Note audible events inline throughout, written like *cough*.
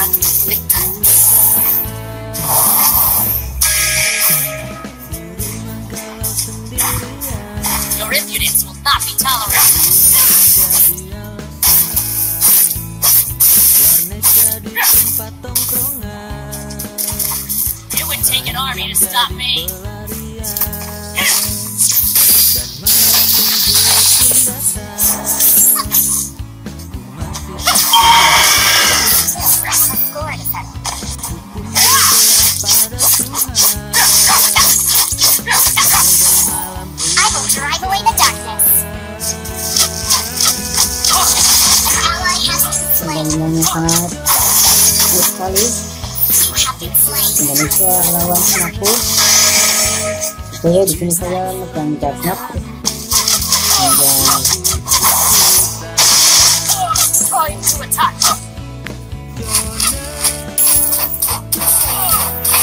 Your impudence will not be tolerated. It would take an army to stop me.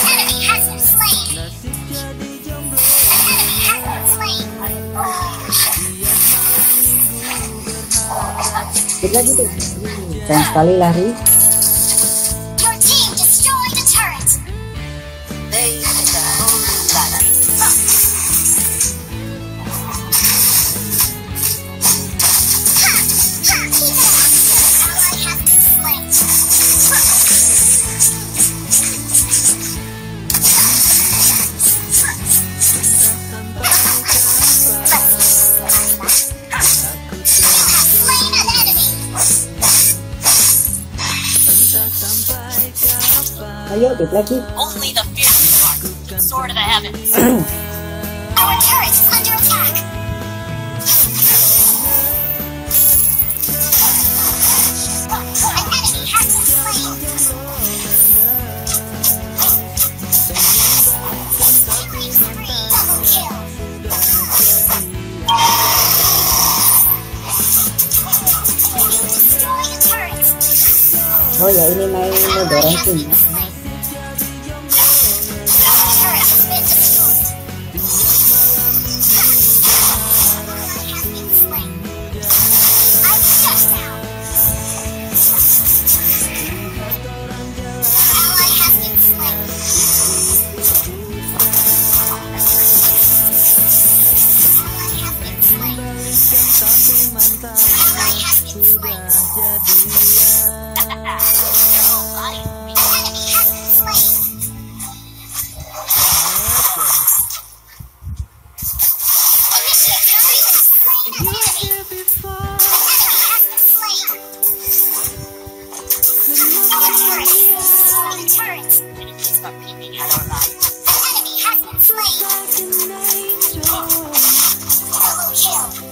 Enemy has been slain. An enemy has been slain. Dikit lagi tuh sayang sekali lari ayo dikit lagi Only the fierce are. Sword of the heavens. *clears throat* Our turret is under attack. An enemy has been slain. Killing spree, double kill. The turret. oh ya ini main mode ranking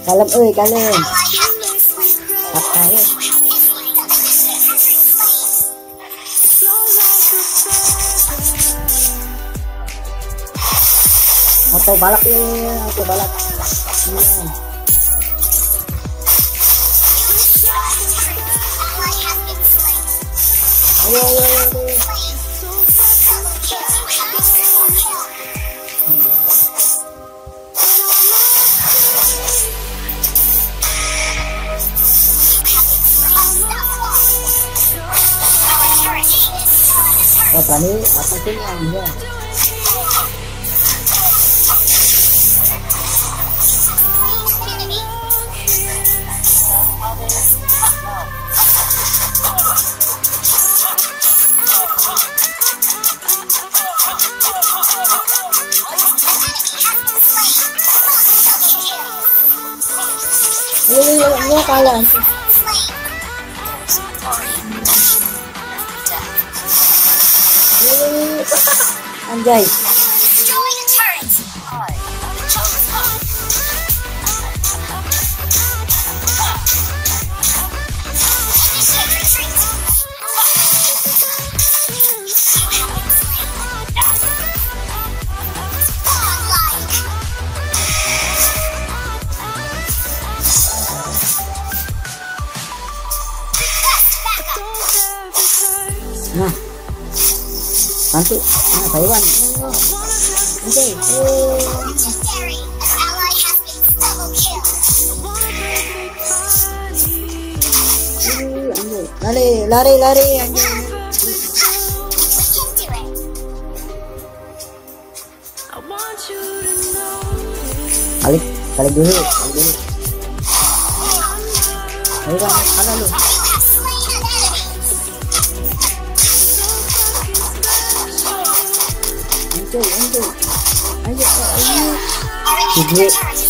kalem oi kalem apa ya auto balap ya auto Iya. Been slain. ayo ayo ayo, katanya apa sih namanya Ini kalah sih. Anjay. masuk nah Taiwan. Lari lari lari balik balik dulu balik dulu. Ayo kan ada lu. 就用这个，而且呃，因为姐姐。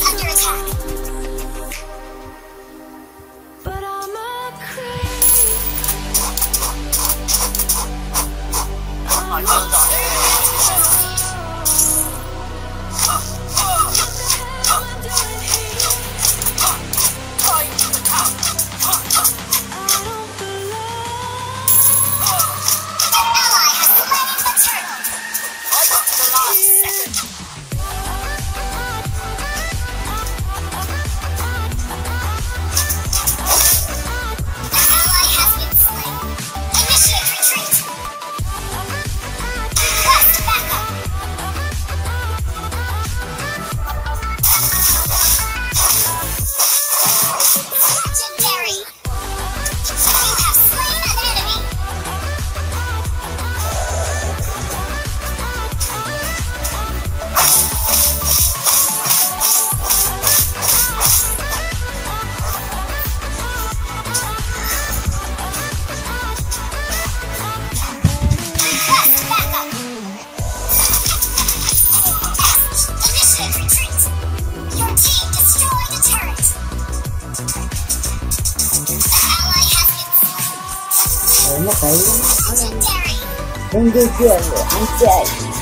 legendary. I'm good, good. I'm good.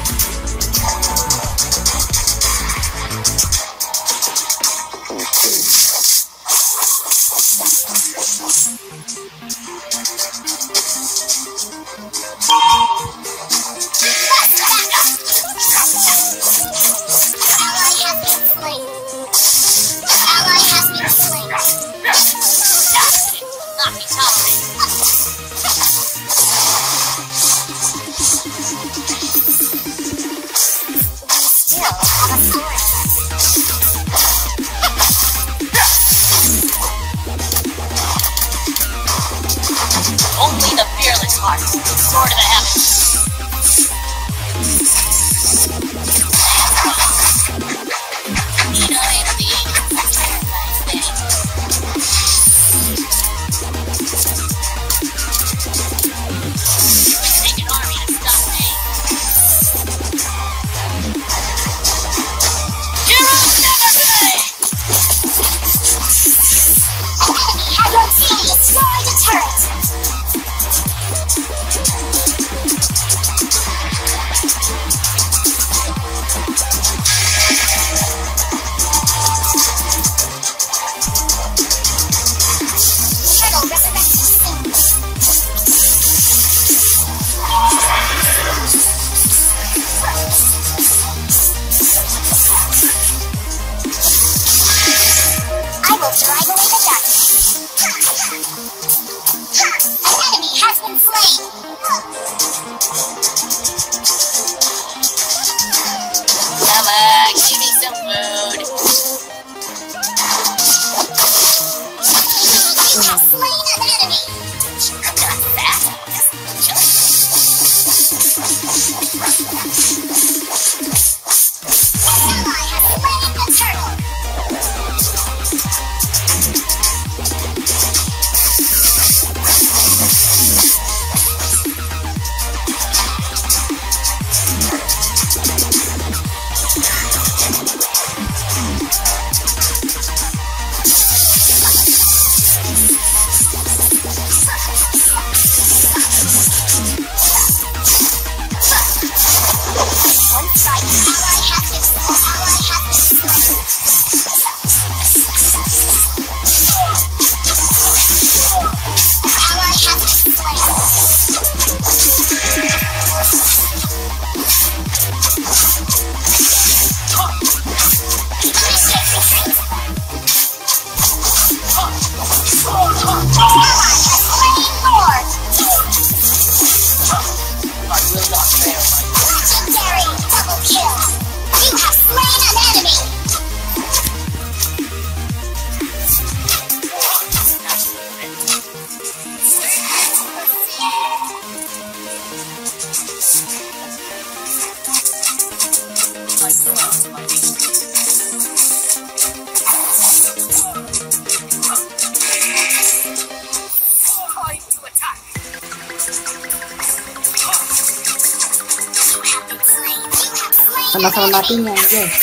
Sama-sama natin yan. Yes.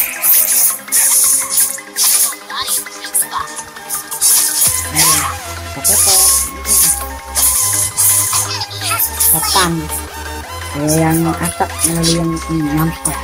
Ayan. Kapote. Katam. Ayan ang atap. Nalaliyan ng nampak.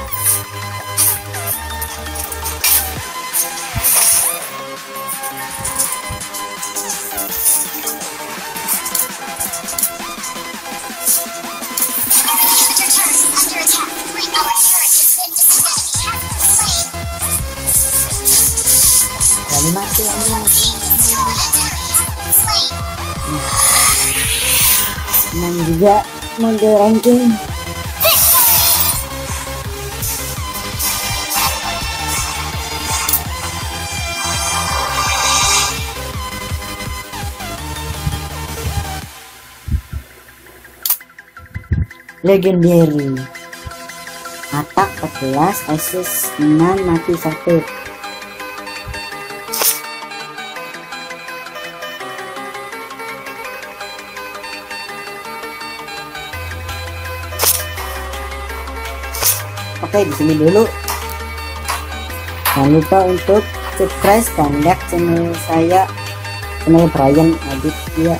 Menang juga mode ranking Legendary. Atak 14, assist 6, mati 1 Oke di sini dulu. Jangan lupa untuk subscribe dan like channel saya channel Brian Aditya